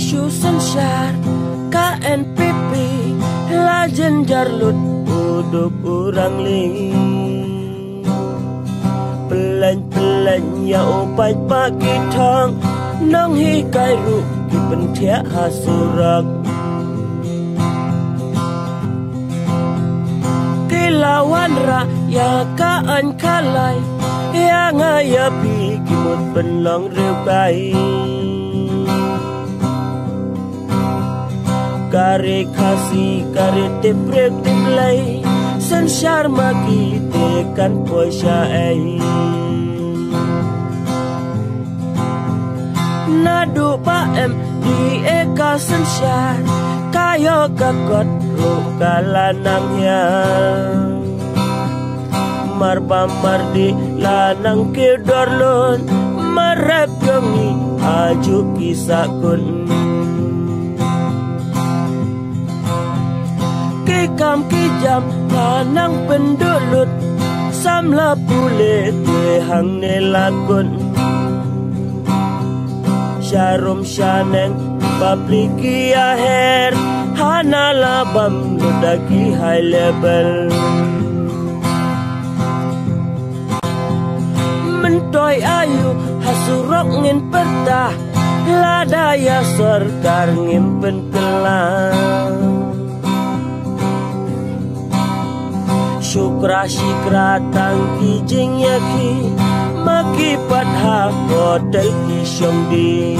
isu sensyar KNPP Lajen jarlut Udup orang ling Pelan-pelan ya opai pagi thang Nang hi kai ru Ki pentia hasurak Kilawan ra ya kaan kalai Ya ngaya pi kimut penlong riu Kare kasi kare te prek te play. Sen sharma ki te kan ai. Nadu pa di sen shar. Kayo kakot ro kalanang ya. Marpa mardi lanang ke dorlon Marap aju kisah kun kam ki jam lanang pendulut samla pule te hang ne lakun. Sharum shaneng papliki aher hana labam ludaki high level Mentoy ayu hasurok ngin pertah Ladaya serkar ngimpen kelang Syukra syikra tangki jing yaki Maki pat ha hotel ki syombi